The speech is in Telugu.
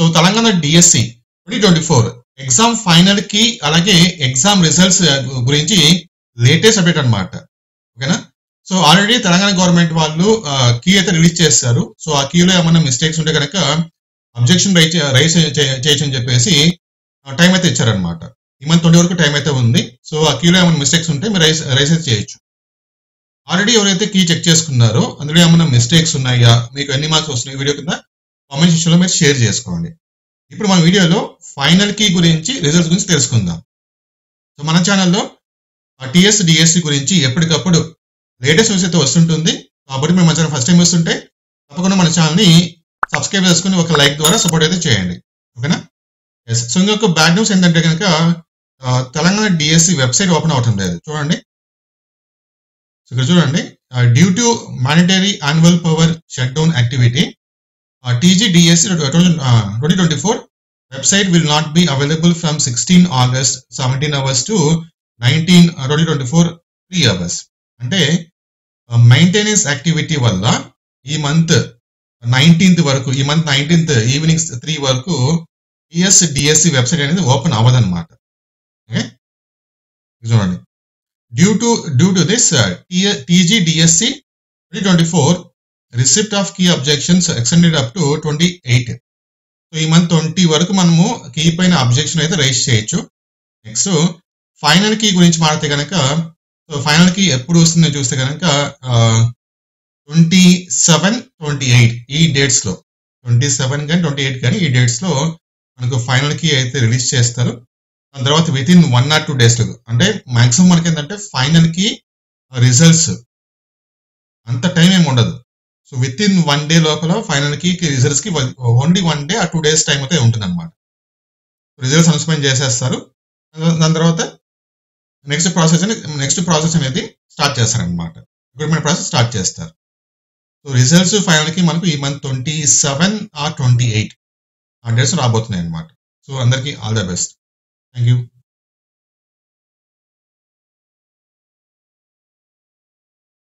So Telangana DSC twenty twenty four exam ఫైనల్కి అలాగే ఎగ్జామ్ రిజల్ట్స్ uh, గురించి లేటెస్ట్ అప్డేట్ అన్నమాట. ఓకేనా సో ఆల్రెడీ తెలంగాణ గవర్నమెంట్ వాళ్ళు uh, కీ అయితే రిలీజ్ చేస్తారు. సో ఆ కీలో ఏమైనా మిస్టేక్స్ ఉంటే కనుక అబ్జెక్షన్ రైజ్ రైజ్ చేయొచ్చు అని చెప్పేసి టైం అయితే ఇచ్చారనమాట ఈ మంత్ ట్వంటీ వరకు టైం అయితే ఉంది. సో ఆ కీలో ఏమైనా మిస్టేక్స్ ఉంటే మీరు రైస్ రైస్ అయితే చేయొచ్చు. ఆల్రెడీ ఎవరైతే కీ చెక్ చేసుకున్నారో అందులో ఏమైనా మిస్టేక్స్ ఉన్నాయా? మీకు ఎన్ని మార్క్స్ వస్తున్నాయి? వీడియో కింద కామెంట్ సెక్షన్లో మీరు షేర్ చేసుకోండి. ఇప్పుడు మన వీడియోలో ఫైనల్ కీ గురించి రిజల్ట్స్ గురించి తెలుసుకుందాం. సో మన ఛానల్లో టిఎస్ డిఎస్సి గురించి ఎప్పటికప్పుడు లేటెస్ట్ న్యూస్ అయితే వస్తుంటుంది. కాబట్టి మేము మన ఛానల్ ఫస్ట్ టైం వస్తుంటే తప్పకుండా మన ఛానల్ని సబ్స్క్రైబ్ చేసుకుని ఒక లైక్ ద్వారా సపోర్ట్ అయితే చేయండి. ఓకేనా? ఎస్ సో ఇంకొక బ్యాడ్ న్యూస్ ఏంటంటే కనుక తెలంగాణ డిఎస్సి వెబ్సైట్ ఓపెన్ అవటం లేదు. చూడండి. సో ఇక్కడ చూడండి. Due to monetary annual power shut down activity TG DSC twenty twenty four website will not be available from sixteen August seventeen hours to nineteen twenty twenty four three hours అంటే మెయింటెనెన్స్ యాక్టివిటీ వల్ల ఈ మంత్ నైన్టీన్త్ వరకు ఈ మంత్ నైన్టీన్త్ ఈవినింగ్ త్రీ వరకు టిఎస్ డిఎస్సి వెబ్సైట్ అనేది ఓపెన్ అవ్వదన్నమాట. ఓకే చూడండి. Due to due to this TG DSC twenty twenty four receipt of key objections extended up to twenty eight. So ఈ మంత్ ట్వంటీ వరకు మనము కీ పైన అబ్జెక్షన్ అయితే రైజ్ చేయొచ్చు. నెక్స్ట్ ఫైనల్ కీ గురించి మాడితే కనుక సో ఫైనల్కి ఎప్పుడు వస్తుందో చూస్తే కనుక ట్వంటీ సెవెన్ ట్వంటీ ఎయిట్ ఈ డేట్స్లో ట్వంటీ సెవెన్ కానీ ట్వంటీ ఎయిట్ కానీ ఈ డేట్స్లో మనకు ఫైనల్కి అయితే రిలీజ్ చేస్తారు. దాని తర్వాత within one or two డేస్లో అంటే మాక్సిమం మనకి ఏంటంటే ఫైనల్కి రిజల్ట్స్. అంత టైం ఏమి ఉండదు. So within one day లోపల ఫైనల్కి రిజల్ట్స్కి ఓన్లీ వన్ డే ఆ టూ డేస్ టైం అయితే ఉంటుంది అనమాట రిజల్ట్స్ అనౌన్స్మెంట్ చేసేస్తారు. దాని తర్వాత నెక్స్ట్ ప్రాసెస్ నెక్స్ట్ ప్రాసెస్ అనేది స్టార్ట్ చేస్తారనమాట రిక్రూట్మెంట్ ప్రాసెస్ స్టార్ట్ చేస్తారు. సో రిజల్ట్స్ ఫైనల్కి మనకు ఈ month twenty seven or twenty eight ఆ డేట్స్ రాబోతున్నాయి అనమాట సో అందరికీ all the best thank you